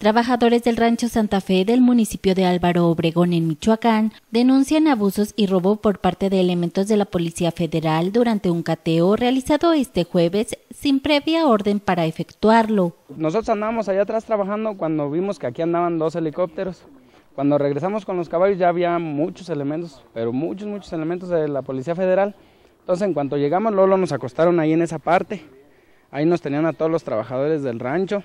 Trabajadores del rancho Santa Fe del municipio de Álvaro Obregón en Michoacán denuncian abusos y robo por parte de elementos de la Policía Federal durante un cateo realizado este jueves sin previa orden para efectuarlo. Nosotros andábamos allá atrás trabajando cuando vimos que aquí andaban dos helicópteros. Cuando regresamos con los caballos ya había muchos elementos, pero muchos, muchos elementos de la Policía Federal. Entonces en cuanto llegamos, Lolo nos acostaron ahí en esa parte. Ahí nos tenían a todos los trabajadores del rancho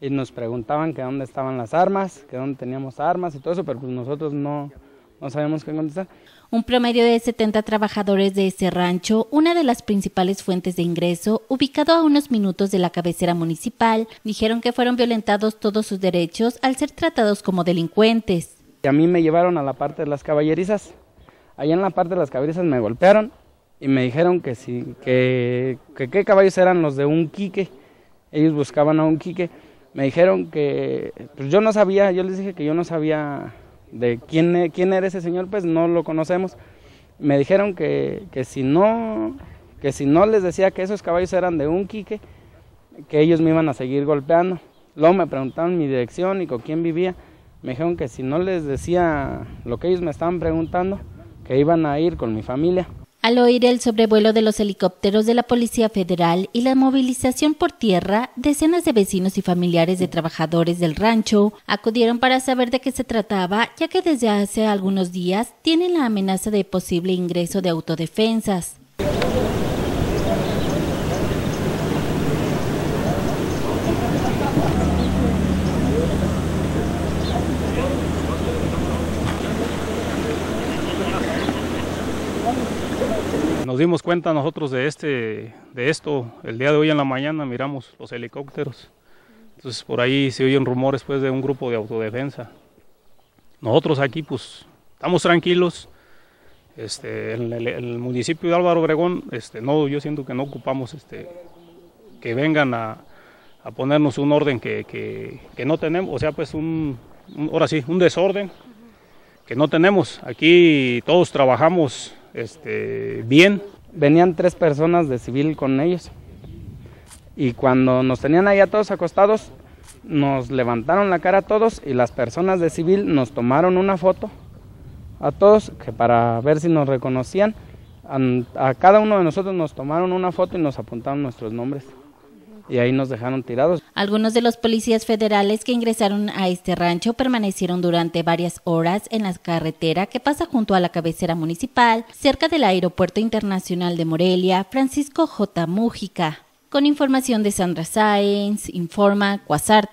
y nos preguntaban que dónde estaban las armas, que dónde teníamos armas y todo eso, pero pues nosotros no, no sabíamos qué contestar. Un promedio de 70 trabajadores de ese rancho, una de las principales fuentes de ingreso, ubicado a unos minutos de la cabecera municipal, dijeron que fueron violentados todos sus derechos al ser tratados como delincuentes. Y a mí me llevaron a la parte de las caballerizas. Allá en la parte de las caballerizas me golpearon y me dijeron que sí, que, que qué caballos eran los de un quique. Ellos buscaban a un quique me dijeron que pues yo no sabía, yo les dije que yo no sabía de quién, quién era ese señor, pues no lo conocemos. Me dijeron que, que, si no, que si no les decía que esos caballos eran de un quique, que ellos me iban a seguir golpeando. Luego me preguntaron mi dirección y con quién vivía. Me dijeron que si no les decía lo que ellos me estaban preguntando, que iban a ir con mi familia. Al oír el sobrevuelo de los helicópteros de la Policía Federal y la movilización por tierra, decenas de vecinos y familiares de trabajadores del rancho acudieron para saber de qué se trataba, ya que desde hace algunos días tienen la amenaza de posible ingreso de autodefensas. Nos dimos cuenta nosotros de este de esto. El día de hoy en la mañana miramos los helicópteros. Entonces por ahí se oyen rumores pues de un grupo de autodefensa. Nosotros aquí pues estamos tranquilos. Este en el, municipio de Álvaro Obregón este no yo siento que no ocupamos este que vengan a, a ponernos un orden que, que, que, no tenemos o sea pues un, un ahora sí un desorden que no tenemos. Aquí todos trabajamos este, bien. Venían tres personas de civil con ellos y cuando nos tenían ahí a todos acostados, nos levantaron la cara a todos y las personas de civil nos tomaron una foto a todos que para ver si nos reconocían. A, cada uno de nosotros nos tomaron una foto y nos apuntaron nuestros nombres y ahí nos dejaron tirados. Algunos de los policías federales que ingresaron a este rancho permanecieron durante varias horas en la carretera que pasa junto a la cabecera municipal, cerca del Aeropuerto Internacional de Morelia, Francisco J. Mújica. Con información de Sandra Sáenz, informa Cuasar.